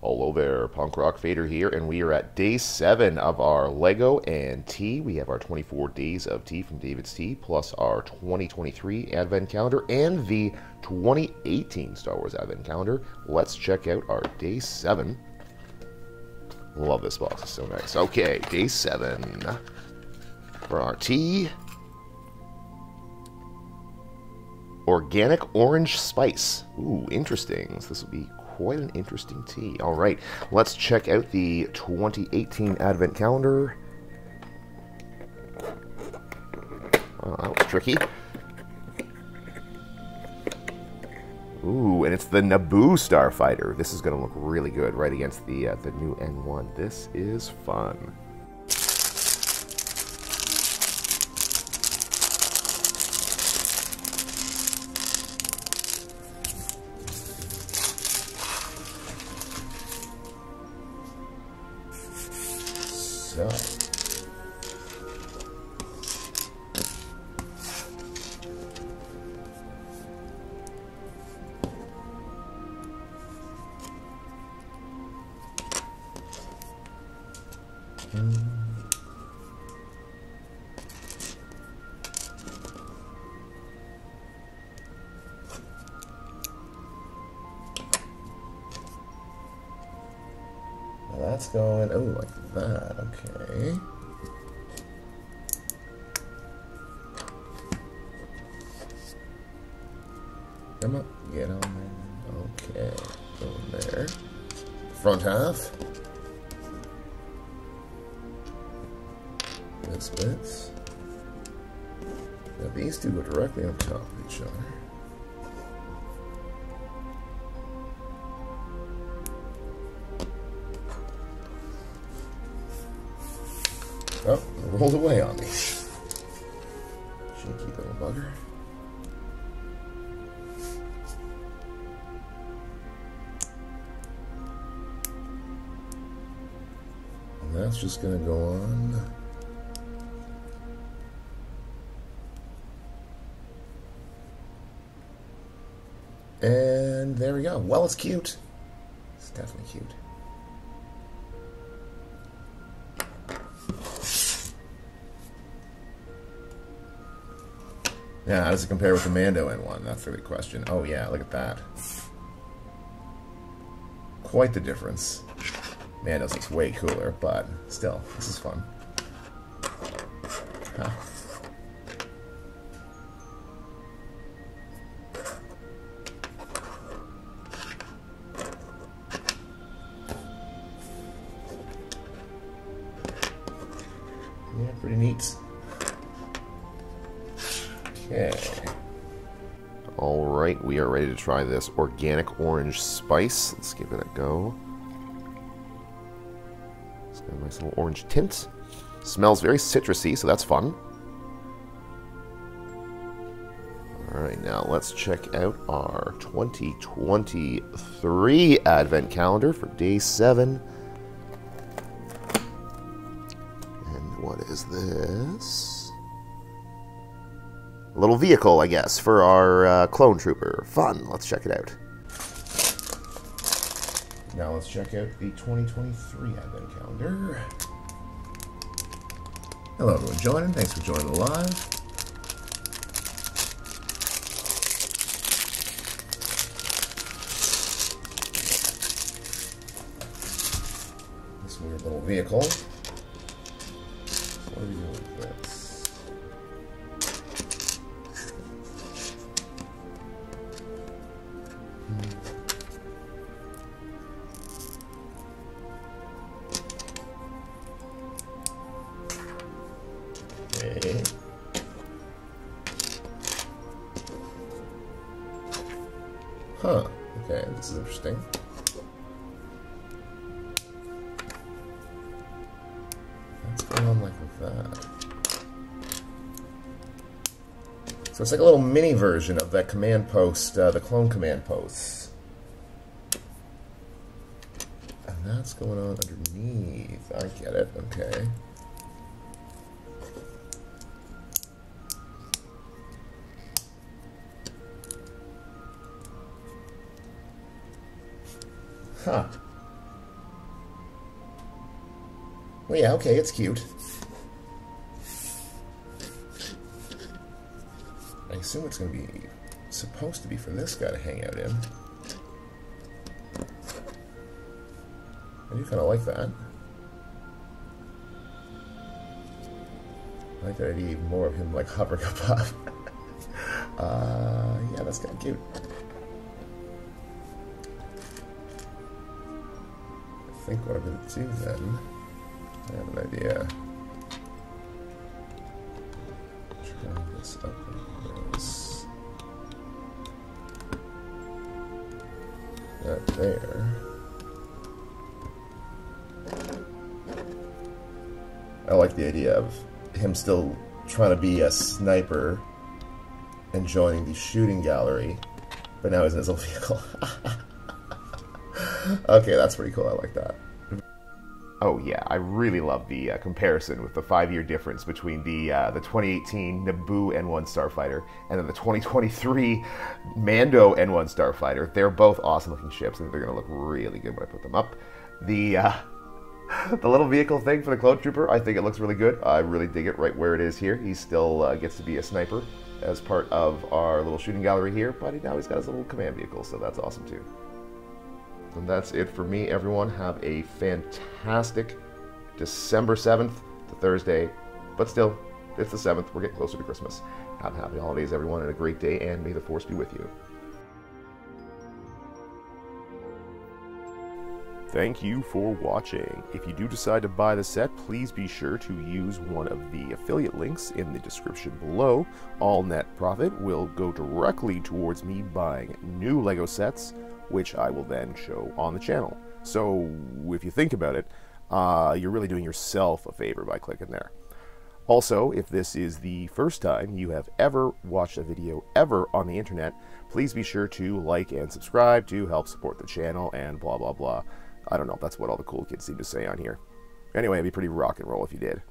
Hello there, Punk Rock Vader here, and we are at day seven of our Lego and tea. We have our 24 days of tea from David's Tea, plus our 2023 Advent Calendar and the 2018 Star Wars Advent Calendar. Let's check out our day seven. Love this box, it's so nice. Okay, day seven for our tea. Organic orange spice. Ooh, interesting. So this will be quite an interesting tea. All right, let's check out the 2018 Advent Calendar. Oh, that was tricky. Ooh, and it's the Naboo Starfighter. This is going to look really good right against the uh, the new N1. This is fun. So. That's going, oh, like that, okay. Come on, get on there. Okay, going there. Front half. This bits. Now these two go directly on top of each other. Oh, rolled away on me. Cheeky little bugger. And that's just gonna go on. And there we go. Well, it's cute. It's definitely cute. Yeah, how does it compare with the Mando N1? That's the big question. Oh yeah, look at that. Quite the difference. Mando's looks way cooler, but still, this is fun. Huh. Okay. All right, we are ready to try this organic orange spice. Let's give it a go. It's got a nice little orange tint. Smells very citrusy, so that's fun. All right, now let's check out our 2023 Advent Calendar for day seven. And what is this? Little vehicle, I guess, for our uh, clone trooper. Fun. Let's check it out. Now let's check out the 2023 Advent Calendar. Hello, everyone joining. Thanks for joining the live. This weird little vehicle. Huh. Okay, this is interesting. What's going on like with that? So it's like a little mini version of that command post, uh, the clone command posts. And that's going on underneath. I get it. Okay. Huh. Well, yeah, okay, it's cute. I assume it's going to be supposed to be for this guy to hang out in. I do kind of like that. I like that idea even more of him like hovering above. uh, yeah, that's kind of cute. Think what I'm going to do then, I have an idea. Try this up like this. That there. I like the idea of him still trying to be a sniper and joining the shooting gallery, but now he's in his own vehicle. okay, that's pretty cool. I like that. Oh yeah, I really love the uh, comparison with the five-year difference between the uh, the 2018 Naboo N1 Starfighter and then the 2023 Mando N1 Starfighter. They're both awesome-looking ships, and they're going to look really good when I put them up. The uh, the little vehicle thing for the clone trooper, I think it looks really good. I really dig it right where it is here. He still uh, gets to be a sniper as part of our little shooting gallery here, but now he's got his little command vehicle, so that's awesome too. And that's it for me, everyone. Have a fantastic December 7th, the Thursday, but still, it's the 7th. We're getting closer to Christmas. Have happy holidays, everyone, and a great day, and may the Force be with you. Thank you for watching. If you do decide to buy the set, please be sure to use one of the affiliate links in the description below. All net profit will go directly towards me buying new LEGO sets, which I will then show on the channel. So if you think about it, uh, you're really doing yourself a favor by clicking there. Also, if this is the first time you have ever watched a video ever on the internet, please be sure to like and subscribe to help support the channel and blah blah blah. I don't know, if that's what all the cool kids seem to say on here. Anyway, it'd be pretty rock and roll if you did.